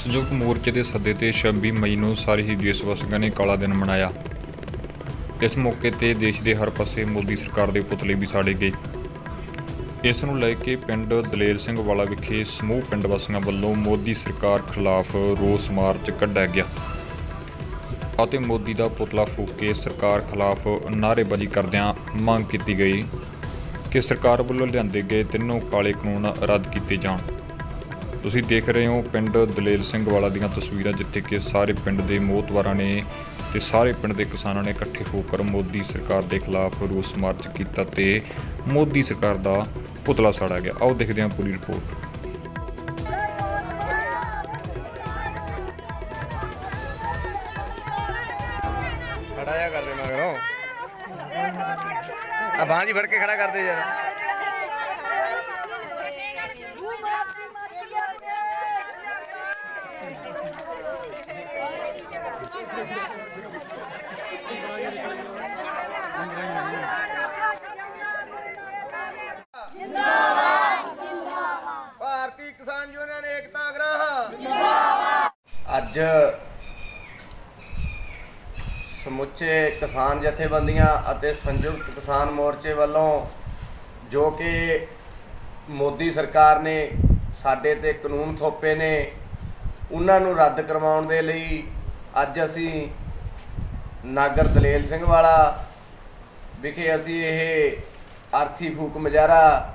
ਸੰਯੁਕਤ ਮੋਰਚੇ ਦੇ ਸੱਦੇ ਤੇ 26 ਮਈ ਨੂੰ ਸਾਰੇ ਹੀ ਦੇਸ਼ ਵਾਸੀਆਂ ਨੇ ਕਾਲਾ ਦਿਨ ਮਨਾਇਆ। ਇਸ ਮੌਕੇ ਤੇ ਦੇਸ਼ ਦੇ ਹਰ ਪਾਸੇ ਮੋਦੀ ਸਰਕਾਰ ਦੇ ਪੁਤਲੇ ਵੀ ਸਾੜੇ ਗਏ। ਇਸ ਨੂੰ ਲੈ ਕੇ ਪਿੰਡ ਦਲੇਰ ਸਿੰਘ ਵਾਲਾ ਵਿਖੇ ਸਮੂਹ ਪਿੰਡ ਵਾਸੀਆਂ ਵੱਲੋਂ ਮੋਦੀ ਸਰਕਾਰ ਖਿਲਾਫ ਰੋਸ ਮਾਰਚ ਕੱਢਿਆ ਗਿਆ ਅਤੇ ਮੋਦੀ ਦਾ ਪੁਤਲਾ ਫੂਕ ਕੇ ਸਰਕਾਰ ਖਿਲਾਫ ਨਾਅਰੇਬਾਜ਼ੀ ਕਰਦਿਆਂ ਮੰਗ ਕੀਤੀ ਗਈ ਕਿ ਸਰਕਾਰ ਵੱਲੋਂ ਲਿਆਂਦੇ ਗਏ ਤਿੰਨੋਂ ਕਾਲੇ ਕਾਨੂੰਨ ਰੱਦ ਕੀਤੇ ਜਾਣ। ਤੁਸੀਂ ਦੇਖ ਰਹੇ ਹੋ ਪਿੰਡ ਦਲੇਲ ਸਿੰਘ ਵਾਲਾ ਦੀਆਂ ਤਸਵੀਰਾਂ, ਜਿੱਥੇ ਕਿ ਸਾਰੇ ਪਿੰਡ ਦੇ ਮੋਹਤਵਾਰਾਂ ਨੇ ਤੇ ਸਾਰੇ ਪਿੰਡ ਦੇ ਕਿਸਾਨਾਂ ਨੇ ਇਕੱਠੇ ਹੋ ਕੇ ਮੋਦੀ ਸਰਕਾਰ ਦੇ ਖਿਲਾਫ ਰੋਸ ਮਾਰਚ ਕੀਤਾ ਤੇ ਮੋਦੀ ਸਰਕਾਰ ਦਾ ਪੁਤਲਾ ਸਾੜਿਆ ਗਿਆ। ਆਓ ਦੇਖਦੇ ਹਾਂ ਪੂਰੀ ਰਿਪੋਰਟ। ਖੜਾ ਜਾ ਕਰਦੇ ਮਗਰੋਂ ਆ ਬਾਂਹ ਜੀ ਫੜ ਕੇ ਖੜਾ ਕਰਦੇ ਯਾਰ। ਭਾਰਤੀ ਕਿਸਾਨ ਯੂਨੀਅਨ ਏਕਤਾ ਅਗਰਾਹ ਅੱਜ ਸਮੁੱਚੇ ਕਿਸਾਨ ਜਥੇਬੰਦੀਆਂ ਅਤੇ ਸੰਯੁਕਤ ਕਿਸਾਨ ਮੋਰਚੇ ਵੱਲੋਂ ਜੋ ਕਿ ਮੋਦੀ ਸਰਕਾਰ ਨੇ ਸਾਡੇ ਤੇ ਕਾਨੂੰਨ ਥੋਪੇ ਨੇ, ਉਹਨਾਂ ਨੂੰ ਰੱਦ ਕਰਵਾਉਣ ਦੇ ਲਈ ਅੱਜ ਅਸੀਂ ਨਾਗਰ ਦਲੇਲ ਸਿੰਘ ਵਾਲਾ ਵਿਖੇ ਅਸੀਂ ਇਹ ਆਰਥੀ ਫੂਕ ਮੁਜ਼ਾਹਰਾ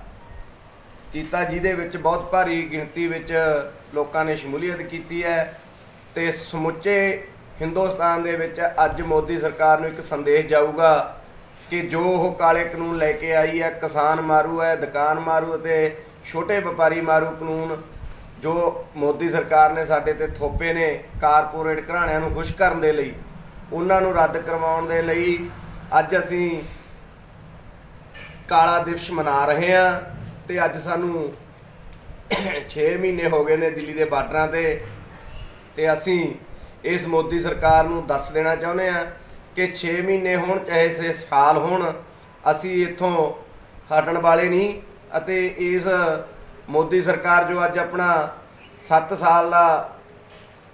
ਕੀਤਾ, ਜਿਹਦੇ ਵਿੱਚ ਬਹੁਤ ਭਾਰੀ ਗਿਣਤੀ ਵਿੱਚ ਲੋਕਾਂ ਨੇ ਸ਼ਮੂਲੀਅਤ ਕੀਤੀ ਹੈ ਤੇ ਸਮੁੱਚੇ ਹਿੰਦੁਸਤਾਨ ਦੇ ਵਿੱਚ ਅੱਜ ਮੋਦੀ ਸਰਕਾਰ ਨੂੰ ਇੱਕ ਸੰਦੇਸ਼ ਜਾਊਗਾ ਕਿ ਜੋ ਉਹ ਕਾਲੇ ਕਾਨੂੰਨ ਲੈ ਕੇ ਆਈ ਹੈ, ਕਿਸਾਨ ਮਾਰੂ ਹੈ, ਦੁਕਾਨ ਮਾਰੂ ਅਤੇ ਛੋਟੇ ਵਪਾਰੀ ਮਾਰੂ ਕਾਨੂੰਨ ਜੋ ਮੋਦੀ ਸਰਕਾਰ ਨੇ ਸਾਡੇ ਤੇ ਥੋਪੇ ਨੇ ਕਾਰਪੋਰੇਟ ਘਰਾਣਿਆਂ ਨੂੰ ਖੁਸ਼ ਕਰਨ ਦੇ ਲਈ, ਉਹਨਾਂ ਨੂੰ ਰੱਦ ਕਰਵਾਉਣ ਦੇ ਲਈ ਅੱਜ ਅਸੀਂ ਕਾਲਾ ਦਿਵਸ ਮਨਾ ਰਹੇ ਹਾਂ ਤੇ ਅੱਜ ਸਾਨੂੰ 6 ਮਹੀਨੇ ਹੋ ਗਏ ਨੇ ਦਿੱਲੀ ਦੇ ਬਾਰਡਰਾਂ ਤੇ ਤੇ ਅਸੀਂ ਇਸ ਮੋਦੀ ਸਰਕਾਰ ਨੂੰ ਦੱਸ ਦੇਣਾ ਚਾਹੁੰਦੇ ਹਾਂ ਕਿ 6 ਮਹੀਨੇ ਹੋਣ, ਚਾਹੇ ਸੇ ਸਾਲ ਹੋਣ, ਅਸੀਂ ਇੱਥੋਂ ਹਟਣ ਵਾਲੇ ਨਹੀਂ ਅਤੇ ਇਸ ਮੋਦੀ ਸਰਕਾਰ ਜੋ ਅੱਜ ਆਪਣਾ 7 ਸਾਲ ਦਾ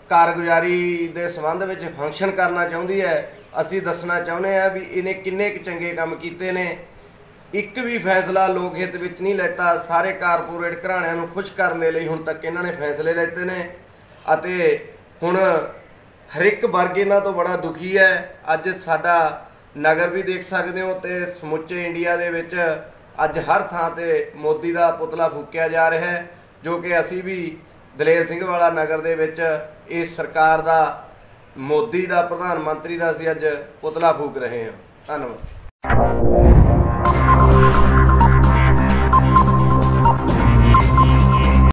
ਕਾਰਗੁਜ਼ਾਰੀ ਦੇ ਸੰਬੰਧ ਵਿੱਚ ਫੰਕਸ਼ਨ ਕਰਨਾ ਚਾਹੁੰਦੀ ਹੈ, ਅਸੀਂ ਦੱਸਣਾ ਚਾਹੁੰਦੇ ਆ ਵੀ ਇਹਨੇ ਕਿੰਨੇ ਕੁ ਚੰਗੇ ਕੰਮ ਕੀਤੇ ਨੇ। ਇੱਕ ਵੀ ਫੈਸਲਾ ਲੋਕ ਹਿੱਤ ਵਿੱਚ ਨਹੀਂ ਲੈਤਾ, ਸਾਰੇ ਕਾਰਪੋਰੇਟ ਘਰਾਣਿਆਂ ਨੂੰ ਖੁਸ਼ ਕਰਨ ਦੇ ਲਈ ਹੁਣ ਤੱਕ ਇਹਨਾਂ ਨੇ ਫੈਸਲੇ ਲੈਤੇ ਨੇ। ਅਤੇ ਹੁਣ ਹਰ ਇੱਕ ਵਰਗ ਇਹਨਾਂ ਤੋਂ ਬੜਾ ਦੁਖੀ ਹੈ। ਅੱਜ ਸਾਡਾ ਨਗਰ ਵੀ ਦੇਖ ਸਕਦੇ ਹੋ ਤੇ ਸਮੁੱਚੇ ਇੰਡੀਆ ਦੇ ਵਿੱਚ ਅੱਜ ਹਰ ਥਾਂ ਤੇ ਮੋਦੀ ਦਾ ਪੁਤਲਾ ਫੂਕਿਆ ਜਾ ਰਿਹਾ ਹੈ, ਜੋ ਕਿ ਅਸੀਂ ਵੀ ਦਲੇਰ ਸਿੰਘ ਵਾਲਾ ਨਗਰ ਦੇ ਵਿੱਚ ਇਸ ਸਰਕਾਰ ਦਾ, ਮੋਦੀ ਦਾ, ਪ੍ਰਧਾਨ ਮੰਤਰੀ ਦਾ ਅਸੀਂ ਅੱਜ ਪੁਤਲਾ ਫੂਕ ਰਹੇ ਹਾਂ। ਧੰਨਵਾਦ।